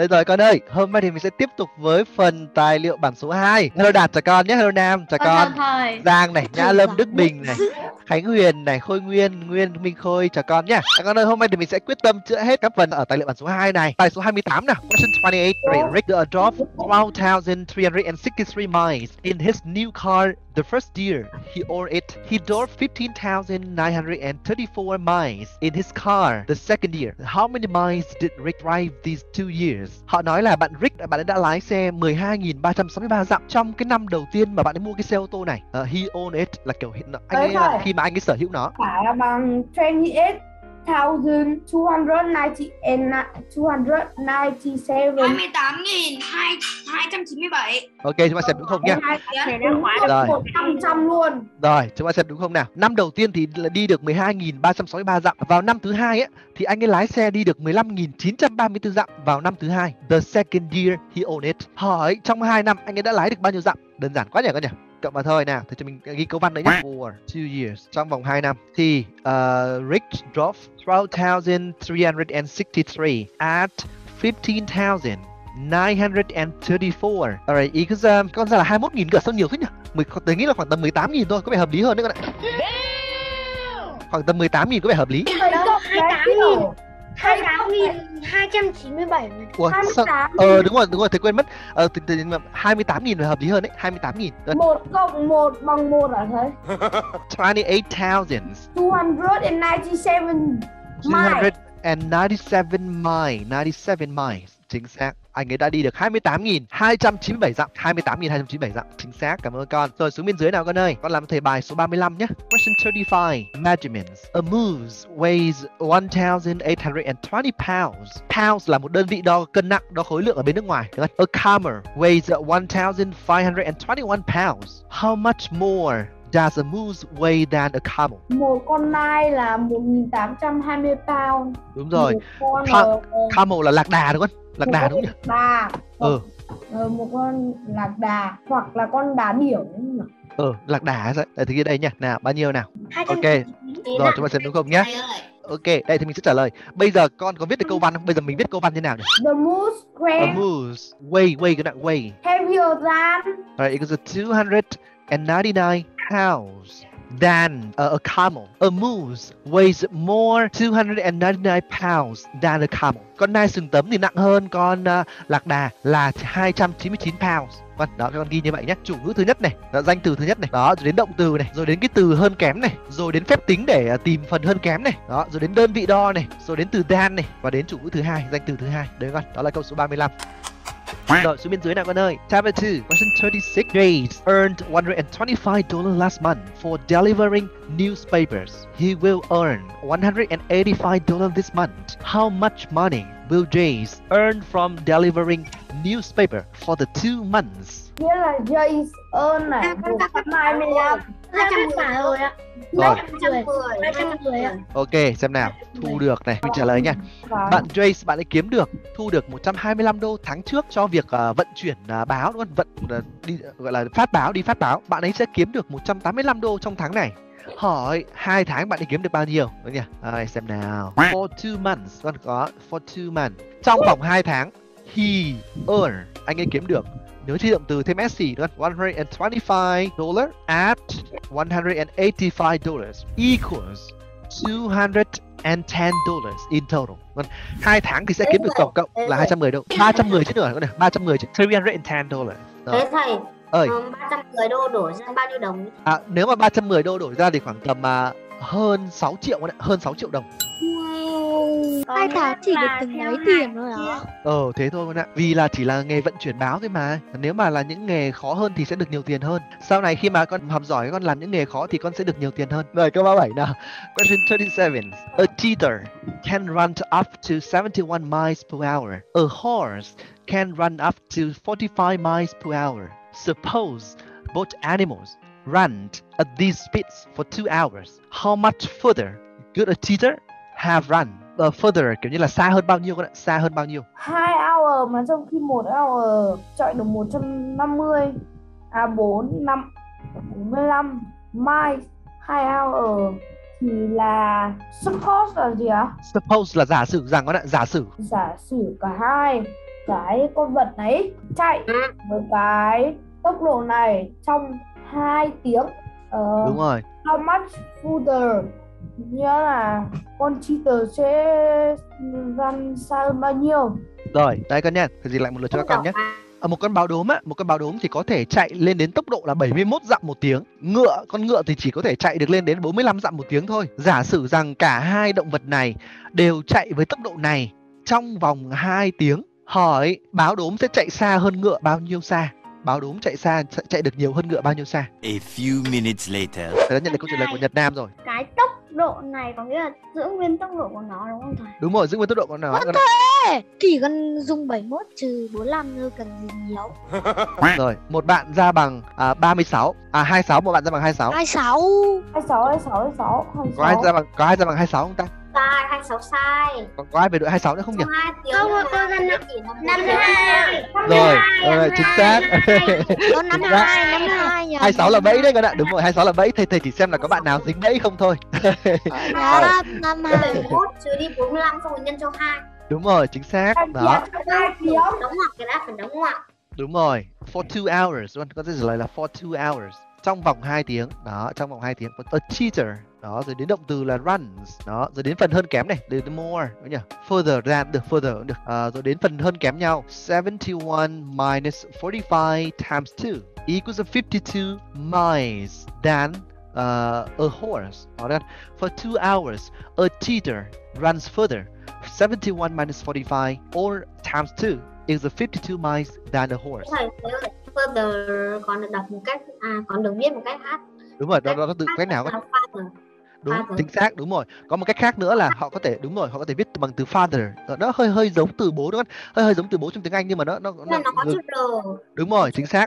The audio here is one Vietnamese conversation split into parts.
Đây rồi con ơi, hôm nay thì mình sẽ tiếp tục với phần tài liệu bản số 2. Hello Đạt chào con nhé, hello Nam chào con. Giang này, Nhã Lâm, Đức Bình này, Khánh Huyền này, Khôi Nguyên, Nguyên, Minh Khôi chào con nhé. Các con ơi, hôm nay thì mình sẽ quyết tâm chữa hết các phần ở tài liệu bản số 2 này. Tài số 28 nào. Question 28. Rick drove 1,363 miles in his new car the first year he owned it. He drove 15,934 miles in his car the second year. How many miles did Rick drive these two years? Họ nói là bạn Rick bạn ấy đã lái xe 12.363 dặm trong cái năm đầu tiên mà bạn ấy mua cái xe ô tô này. Uh, he owned it là kiểu hiện anh ấy, rồi. khi mà anh ấy sở hữu nó. phải bằng 28,290 and 297 28.297 Ok, chúng ta xem đúng không nhá. Rồi. 100 trăm luôn Rồi, chúng ta xem đúng không nào? Năm đầu tiên thì đi được 12.363 dặm. Vào năm thứ hai ấy thì anh ấy lái xe đi được 15.934 dặm vào năm thứ hai. The second year he owned it. Hỏi trong 2 năm anh ấy đã lái được bao nhiêu dặm? Đơn giản quá nhỉ các nhỉ? Cộng vào thôi nào, thì cho mình ghi câu văn đấy nhé. For two years. Trong vòng 2 năm thì uh, Rick drove 12,363 at 15,000 934 Alright, equals um, con ra là 21.000 cơ sao nhiều thế nhỉ? Mình tôi nghĩ là khoảng tầm 18.000 thôi, có vẻ hợp lý hơn đấy các bạn. Khoảng tầm 18.000 có vẻ hợp lý. Vậy cộng cái kiểu 28.297 Ủa, sao? 28 Ờ đúng rồi, đúng rồi, thầy quên mất. Ờ thì, thì, 28.000 là hợp lý hơn đấy, 28.000. Ờ, một cộng một bằng một à thấy 28,000 297 miles 297 miles, 97 miles. Chính xác. Anh ấy đã đi được 28.297 dặm, 28.297 dặm. Chính xác, cảm ơn con. Rồi xuống bên dưới nào con ơi. Con làm thầy bài số 35 nhé. Question 35. Measurements. A moose weighs 1,820 pounds. Pounds là một đơn vị đo cân nặng, đo khối lượng ở bên nước ngoài. Đúng không? A camel weighs 1,521 pounds. How much more does a moose weigh than a camel? một con nai là 1820 pound Đúng rồi. Ca- ờ, Camel là lạc đà đúng không? Lạc một đà đúng nhỉ? đà Ừ. ờ, một con lạc đà hoặc là con đá điểu nhỉ? Ờ, lạc đà rồi. Để thử ghi đây nha. Nào, bao nhiêu nào? Ok. Rồi, chúng ta xem đúng không nhé. Ok, đây thì mình sẽ trả lời. Bây giờ con có viết được câu văn không? Bây giờ mình viết câu văn thế nào nhỉ? the moose A weighs moose weigh weigh cái nặng weigh. heavier than Right, it goes to 299 pounds than a, a camel. A moose weighs more 299 pounds than a camel. Con nai sừng tấm thì nặng hơn con uh, lạc đà là 299 pounds. Vâng, đó các con ghi như vậy nhé. Chủ ngữ thứ nhất này, đó, danh từ thứ nhất này, đó, rồi đến động từ này, rồi đến cái từ hơn kém này, rồi đến phép tính để uh, tìm phần hơn kém này, đó, rồi đến đơn vị đo này, rồi đến từ than này và đến chủ ngữ thứ hai, danh từ thứ hai. Đấy con, đó là câu số 35. Rồi xuống bên dưới nào con ơi. Chapter 2, question 36. James earned $125 last month for delivering newspapers. He will earn $185 this month. How much money will James earn from delivering newspaper for the two months? nghĩa là James earn này 125 200 rồi ạ Rồi, 210 ạ ok, xem nào. Thu được này, mình trả lời nha. và Bạn Jace bạn ấy kiếm được thu được 125 đô tháng trước cho việc ờ, vận chuyển ờ, báo đúng không? Vận ờ, đi gọi là phát báo đi phát báo. Bạn ấy sẽ kiếm được 185 đô trong tháng này. Hỏi hai tháng bạn ấy kiếm được bao nhiêu? Đúng nhỉ? Rồi xem nào. For two months con có for two months. Trong vòng 2 tháng he earn anh ấy kiếm được nhớ chi động từ thêm SC không? 125 dollar at 185 dollars equals 210 dollars in total. Vâng, hai tháng thì sẽ kiếm được tổng cộng là 210 đô. 310 chứ nữa con này, 310 chứ. 310 dollars. Thế thầy, Ơi, ừ, 310 đô đổi ra bao nhiêu đồng? à, nếu mà 310 đô đổi ra thì khoảng tầm à, hơn 6 triệu hơn 6 triệu đồng. Hai tháng chỉ được từng mấy tiền thôi à Ờ thế thôi con ạ. Vì là chỉ là nghề vận chuyển báo thôi mà. Nếu mà là những nghề khó hơn thì sẽ được nhiều tiền hơn. Sau này khi mà con học giỏi con làm những nghề khó thì con sẽ được nhiều tiền hơn. Rồi câu 37 nào. Question 37. A cheetah can run to up to 71 miles per hour. A horse can run up to 45 miles per hour. Suppose both animals run at these speeds for two hours. How much further could a cheetah have run? Uh, further kiểu như là xa hơn bao nhiêu con ạ? Xa hơn bao nhiêu? 2 hour mà trong khi một hour chạy được 150 à 4 5 45 miles 2 hour thì là suppose là gì ạ? Suppose là giả sử rằng con ạ, giả sử. Giả sử cả hai cái con vật này chạy với cái tốc độ này trong 2 tiếng ờ, đúng rồi how much further nghĩa là con cheater sẽ run xa hơn bao nhiêu? Rồi đây con nha thì dịch lại một lượt cho các con nhé. Ở một con báo đốm á một con báo đốm thì có thể chạy lên đến tốc độ là 71 dặm một tiếng. Ngựa con ngựa thì chỉ có thể chạy được lên đến 45 dặm một tiếng thôi. Giả sử rằng cả hai động vật này đều chạy với tốc độ này trong vòng 2 tiếng hỏi báo đốm sẽ chạy xa hơn ngựa bao nhiêu xa? Báo đốm chạy xa sẽ chạy được nhiều hơn ngựa bao nhiêu xa? A few minutes later. thầy đã nhận được câu trả lời của Nhật Nam rồi. Cái tốc độ này có nghĩa là giữ nguyên tốc độ của nó đúng không thầy? Đúng rồi giữ nguyên tốc độ của nó. What Ê, chỉ cần dùng 71 trừ 45 thôi cần gì nhiều? Rồi một bạn ra bằng à, 36 à 26 một bạn ra bằng 26 26 26 26 26 có ai 26 ra bằng có ai ra bằng 26 không ta sai 26 sai. Còn có ai về đội 26 nữa không nhỉ? Không, tôi năm hai. rồi rồi chính xác. Có 52, 52 nhỉ 26 là bẫy đấy các bạn đúng rồi 26 là bẫy. Thầy thầy chỉ xem là có bạn nào dính bẫy không thôi. Đó, 52 71 trừ đi 45 xong rồi nhân cho 2 đúng rồi chính xác. Hai đó. đóng ngoặc cái đã phải đóng ngoặc. Đúng rồi. For two hours. Có thể trả lời là for two hours trong vòng 2 tiếng đó trong vòng 2 tiếng a cheater đó rồi đến động từ là runs đó rồi đến phần hơn kém này đến more đúng nhỉ? Further ra được further cũng được. À, rồi đến phần hơn kém nhau 71 minus 45 times 2 equals 52 miles than uh, a horse. Alright for two hours a cheater runs further. 71 minus 45 or times 2 is a 52 miles than a horse further còn được đọc một cách à còn được viết một cách khác đúng rồi đó đó là từ cách nào father. Đúng Father. chính xác đúng rồi. Có một cách khác nữa là họ có thể đúng rồi họ có thể viết bằng từ father. Nó hơi hơi giống từ bố đúng không hơi hơi giống từ bố trong tiếng anh nhưng mà nó nó, nó có chữ r. Đúng rồi chính xác.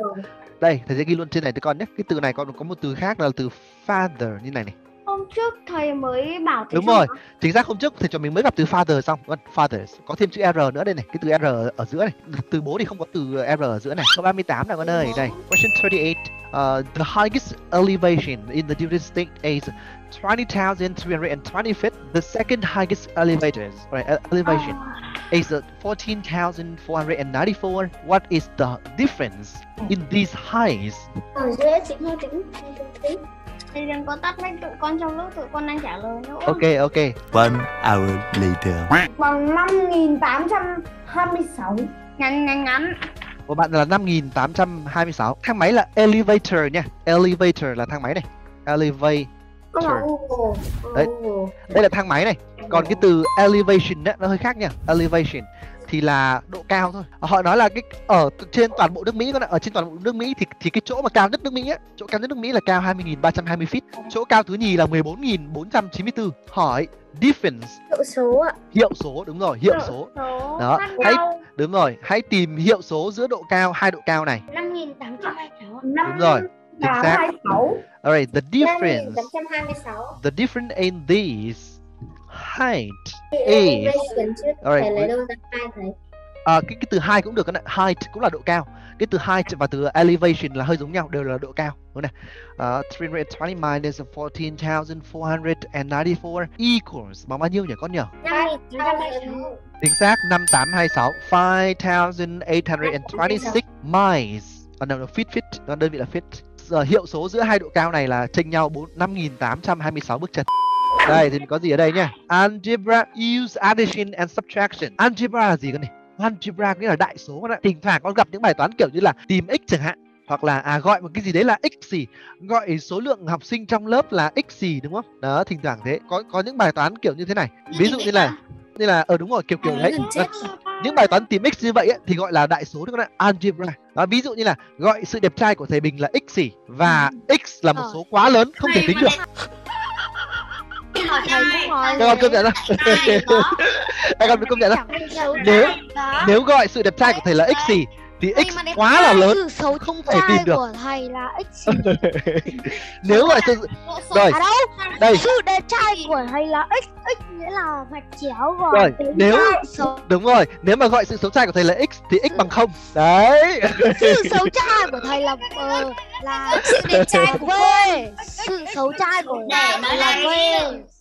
Đây thầy sẽ ghi luôn trên này cho con nhé. Cái từ này còn có một từ khác là từ father như này này hôm trước thầy mới bảo thế Đúng rồi. hả? chính xác hôm trước thầy cho mình mới gặp từ father xong. Con fathers có thêm chữ r nữa đây này cái từ r ở giữa này. Từ bố thì không có từ r ở giữa này. Câu 38 nào con ơi đây question 38 uh, the highest elevation in the United States is 20,320 feet the second highest elevators right, ele- elevation is uh, 14,494 what is the difference in these heights Thầy đừng có tắt máy tụi con trong lúc tụi con đang trả lời nữa. Ok ok. One hour later. bằng 5826 ngắn ngắn ngắn. Của bạn là 5826 thang máy là elevator nha. Elevator là thang máy này. Elevator. Đấy. đây là thang máy này. Còn cái từ elevation đấy nó hơi khác nha. Elevation thì là độ cao thôi. Họ nói là cái ở trên toàn bộ nước Mỹ con ạ ở trên toàn bộ nước Mỹ thì thì cái chỗ mà cao nhất nước Mỹ á chỗ cao nhất nước Mỹ là cao 20.320 feet chỗ cao thứ nhì là 14.494 hỏi difference. Hiệu số ạ. Hiệu số đúng rồi hiệu số. số Đó, hãy- đúng rồi hãy tìm hiệu số giữa độ cao hai độ cao này. năm nghìn tám trăm hai mươi sáu đúng rồi chính xác. 826 alright the difference. 5826 the difference in these height is. hai thầy. À, cái cái từ hai cũng được các bạn height cũng là độ cao. Cái từ height và từ elevation là hơi giống nhau đều là độ cao. Đúng không nào? Uh, 320 minus 14,494 equals bằng bao nhiêu nhỉ con nhỉ? Năm nghìn tám trăm hai mươi sáu. Chính xác 5826 5826 miles. À, no, no, feet feet đơn vị là feet hiệu số giữa hai độ cao này là chênh nhau 4 5826 bước chân đây thì có gì ở đây nhá? Algebra use addition and subtraction. Algebra là gì con này? Algebra nghĩa là đại số con ạ thỉnh thoảng con gặp những bài toán kiểu như là tìm x chẳng hạn hoặc là à, gọi một cái gì đấy là x gì. Gọi số lượng học sinh trong lớp là x gì đúng không? Đó thỉnh thoảng thế. Có có những bài toán kiểu như thế này. Ví dụ như là như là ờ đúng rồi kiểu kiểu đấy. Đó, những bài toán tìm x như vậy ấy, thì gọi là đại số đấy các bạn ạ algebra. Đó, ví dụ như là gọi sự đẹp trai của thầy bình là x gì và x là một Ờ. số quá lớn không thể tính được Hỏi thầy cũng hỏi các con công nhận không các con công nhận không nếu nếu gọi sự đẹp trai của thầy là x gì thì x quá là lớn. xấu không thể tìm trai được. của thầy là x. Nếu gọi sự rồi À đây. Sự đẹp trai của thầy là x x nghĩa là vạch chéo gọi Rồi, tính nếu- đúng rồi nếu mà gọi sự xấu trai của thầy là x thì x bằng không. Đấy. Sự xấu trai của thầy là ờ, là sự đẹp trai của v sự xấu trai của thầy là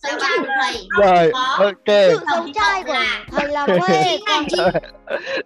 là Sống của thầy rồi có ok Sự giống trai của thầy là quê chín ngày chín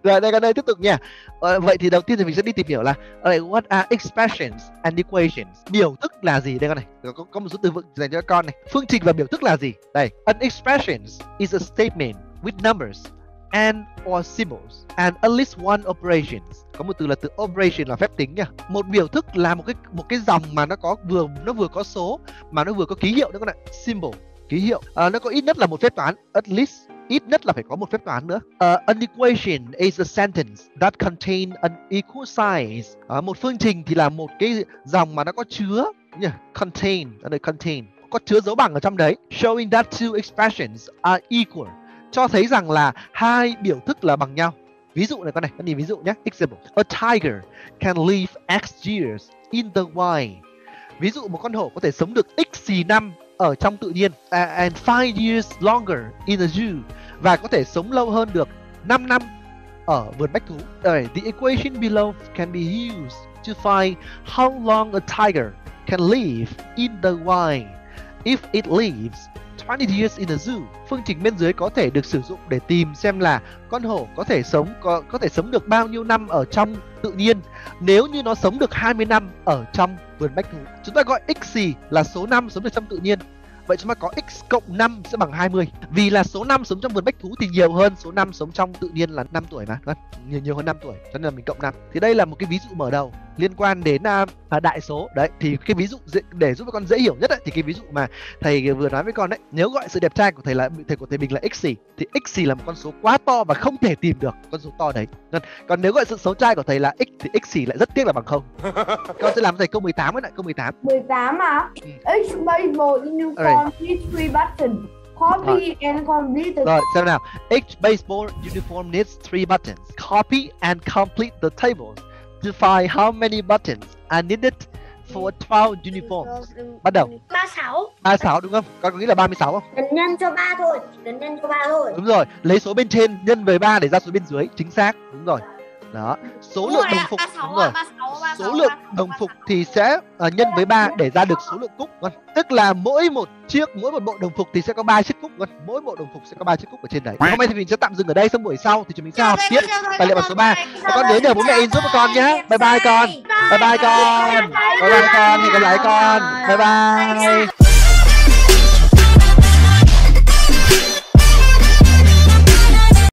rồi đây con đây tiếp tục nha. Ờ, vậy thì đầu tiên thì mình sẽ đi tìm hiểu là alright, what are expressions and equations? Biểu thức là gì đây con này? Có, có một số từ vựng dành cho các con này. Phương trình và biểu thức là gì? Đây an expression is a statement with numbers and or symbols and at least one operations. Có một từ là từ operation là phép tính nha. Một biểu thức là một cái một cái dòng mà nó có vừa nó vừa có số mà nó vừa có ký hiệu nữa con ạ. Symbol ký hiệu à, nó có ít nhất là một phép toán at least ít nhất là phải có một phép toán nữa. Uh, an equation is a sentence that contain an equal size. Ờ, một phương trình thì là một cái dòng mà nó có chứa nhỉ? contain, ở đây contain có chứa dấu bằng ở trong đấy. Showing that two expressions are equal. Cho thấy rằng là hai biểu thức là bằng nhau. Ví dụ này con này, con nhìn ví dụ nhé. Example. A tiger can live x years in the wild. Ví dụ một con hổ có thể sống được x năm ở trong tự nhiên uh, and five years longer in the zoo và có thể sống lâu hơn được 5 năm ở vườn bách thú. Alright, the equation below can be used to find how long a tiger can live in the wild if it lives 20 years in the zoo. Phương trình bên dưới có thể được sử dụng để tìm xem là con hổ có thể sống có có thể sống được bao nhiêu năm ở trong tự nhiên nếu như nó sống được 20 năm ở trong vườn bách thú. Chúng ta gọi x gì là số 5 sống được trong tự nhiên. Vậy chúng ta có x cộng 5 sẽ bằng 20. Vì là số 5 sống trong vườn bách thú thì nhiều hơn số 5 sống trong tự nhiên là 5 tuổi mà. Nhiều nhiều hơn 5 tuổi. Cho nên là mình cộng 5. Thì đây là một cái ví dụ mở đầu liên quan đến à, đại số. Đấy thì cái ví dụ dễ, để giúp các con dễ hiểu nhất ấy, thì cái ví dụ mà thầy vừa nói với con đấy, nếu gọi sự đẹp trai của thầy là thầy của thầy mình là x thì x là một con số quá to và không thể tìm được con số to đấy. Nên, còn nếu gọi sự xấu trai của thầy là x thì x lại rất tiếc là bằng không. con sẽ làm thầy câu 18 với lại câu 18. 18 à? Ừ. H baseball uniform needs three buttons. Copy and complete the Rồi, xem nào. Each baseball uniform needs three buttons. Copy and complete the tables to find how many buttons are needed for 12 uniforms. Bắt đầu. 36 36 đúng không? Con có nghĩ là 36 không? cần nhân cho 3 thôi chỉ cần nhân cho 3 thôi Đúng rồi, lấy số bên trên nhân với 3 để ra số bên dưới, chính xác. Đúng rồi. Đó, số lượng đồng phục đúng rồi. Số lượng đồng phục thì sẽ ờ, nhân với 3 để ra được số lượng cúc. Vâng. Tức là mỗi một chiếc, mỗi một bộ đồng phục thì sẽ có 3 chiếc cúc. Vâng. Mỗi bộ đồng phục sẽ có 3 chiếc cúc ở trên đấy. Hôm nay thì mình sẽ tạm dừng ở đây, xong buổi sau thì chúng mình sẽ học tiếp tài liệu bằng số 3. Các con nhớ nhờ bố mẹ in giúp con nhé. Bye bye con. Bye bye con. Bye bye con. Hẹn gặp lại con. Bye bye.